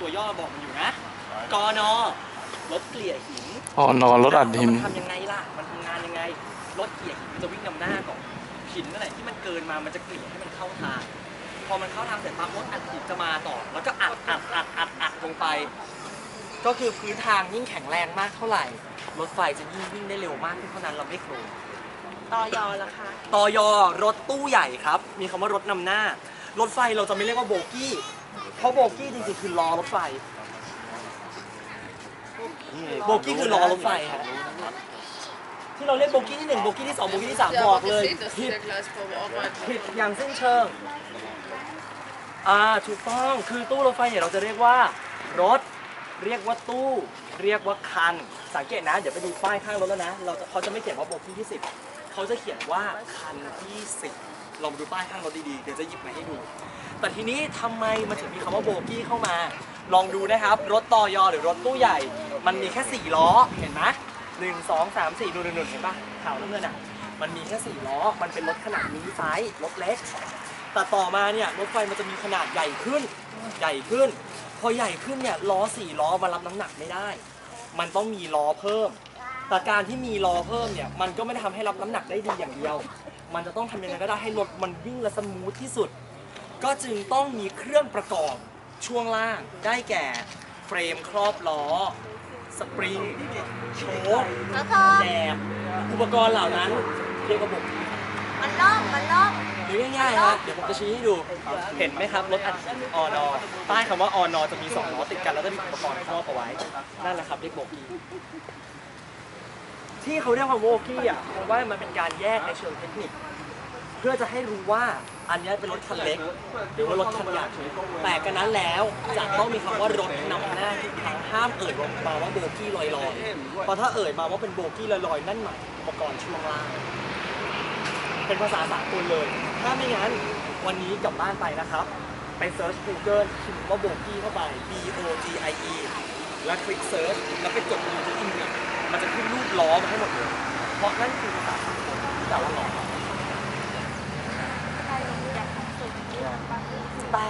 ตัวย่อบอกมันอยู่นะกนรถเกลี่ยหินอ๋อนอนรถอัดหินมันทำยังไงล่ะ มันทำงานยังไง รถเกลี่ยหินมันจะวิ่งนำหน้าก่อน หินนั่นแหละที่มันเกินมา มันจะเกลี่ยให้มันเข้าทาง พอมันเข้าทางเสร็จปั๊บรถอัดหินจะมาต่อ แล้วก็อัดอัดอัดอัดอัดลงไป ก็คือพื้นทางยิ่งแข็งแรงมากเท่าไหร่ รถไฟจะยิ่งวิ่งได้เร็วมากขึ้นเท่านั้นเราไม่โครงต่อยอละคะตอยอรถตู้ใหญ่ครับ มีคำว่ารถนำหน้า รถไฟเราจะไม่เรียกว่าโบกี้ เพราะโบกี้จริงๆคือล้อรถไฟ โบกี้คือล้อรถไฟฮะที่เราเรียกโบกี้ที่หนึ่งโบกี้ที่สองโบกี้ที่สามบอกเลยผิดผิดอย่างสิ้นเชิง อ่าถูกต้องคือตู้รถไฟเนี่ยเราจะเรียกว่ารถ เรียกว่าตู้ เรียกว่าคัน สังเกตนะ เดี๋ยวไปดูป้ายข้างรถแล้วนะ เราจะเขาจะไม่เขียนว่าโบกี้ที่สิบเขาจะเขียนว่าคันที่สิบ ลองดูป้ายข้างรถดีๆ เดี๋ยวจะหยิบมาให้ดู แต่ทีนี้ทำไมมันถึงมีคำว่าโบกี้เข้ามา ลองดูนะครับ รถตอยอหรือรถตู้ใหญ่ มันมีแค่สี่ล้อ เห็นไหมหนึ่งสองสามสี่ดูหนึ่งเห็นปะข่าวน้ำเงินอะ มันมีแค่สี่ล้อ มันเป็นรถขนาดมินิไซส์รถเล็ก แต่ต่อมาเนี่ยรถไฟมันจะมีขนาดใหญ่ขึ้น ใหญ่ขึ้น พอใหญ่ขึ้นเนี่ยล้อสี่ล้อมารับน้ำหนักไม่ได้ มันต้องมีล้อเพิ่ม แต่การที่มีล้อเพิ่มเนี่ยมันก็ไม่ได้ทำให้รับน้ำหนักได้ดีอย่างเดียว มันจะต้องทำยังไงก็ได้ให้รถมันวิ่งและสมูทที่สุด ก็จึงต้องมีเครื่องประกอบช่วงล่างได้แก่เฟรมครอบล้อ สปริงโชคแล้วก็แหนบอุปกรณ์เหล่านั้นเรียกว่าบกมันล่องมันล่องหรือง่ายๆฮะเดี๋ยวผมจะชี้ให้ดู เห็นไหมครับรถอัดออนอใต้คำว่าออนอจะมีสองล้อติดกันแล้วจะมีอุปกรณ์ครอบเอาไว้ นั่นแหละครับเรียกโบกี้ ที่เขาเรียกว่าโบกี้อะเพราะว่ามันเป็นการแยกในเชิงเทคนิค เพื่อจะให้รู้ว่าอันนี้เป็นรถคันเล็ก หรือว่ารถคันใหญ่แต่กันนั้นแล้วจะต้องมีคำว่ารถนำหน้าทุกครั้งห้ามเอ่ยมาว่าโบกี้ลอยๆเพราะถ้าเอ่ยมาว่าเป็นโบกี้ลอยๆนั่นหมายอุปกรณ์ช่วงล่างเป็นภาษาสากลเลย ถ้าไม่งั้นวันนี้กลับบ้านไปนะครับไปเซิร์ช Google พิมพ์ว่าโบกี้เข้าไป B O G I E แล้วคลิก search แล้วไปกดดูที่อินเทอร์เน็ต มันจะขึ้นรูปล้อมาให้หมดเลยเพราะนั่นคือภาษาสากลที่แปลว่าล้อแต่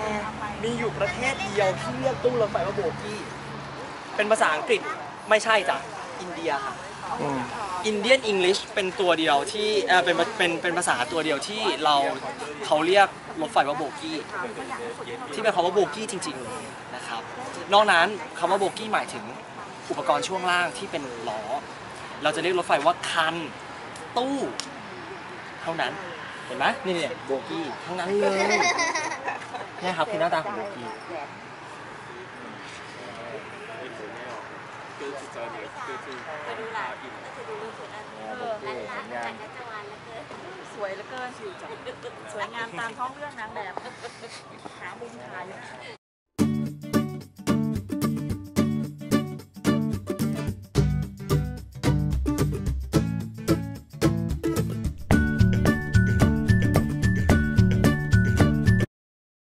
มีอยู่ประเทศเดียวที่เรียกตู้รถไฟว่าโบกี้ เป็นภาษาอังกฤษไม่ใช่จ้ะอินเดียค่ะอืมอินเดียนอังกฤษเป็นตัวเดียวที่เอ่อเป็นเป็นเป็นภาษาตัวเดียวที่เราเขาเรียกรถไฟว่าโบกี้ ที่เป็นคำว่าโบกี้จริงๆเลยนะครับ นอกนั้นคำว่าโบกี้หมายถึง อุปกรณ์ช่วงล่างที่เป็นล้อ เราจะเรียกรถไฟว่าคัน ตู้ เท่านั้น เห็นไหมนี่เนี่ยโบกี้ทั้งนั้นเลยเนี่ยครับคือหน้าตาของโบกี้ไปดูหลานน่าจะดูสวยอันเออร้านร้านจักรวาลแล้วเกินสวยเหลือเกินสวยงามตามท้องเรื่องนางแบบหามุมถ่ายอยู่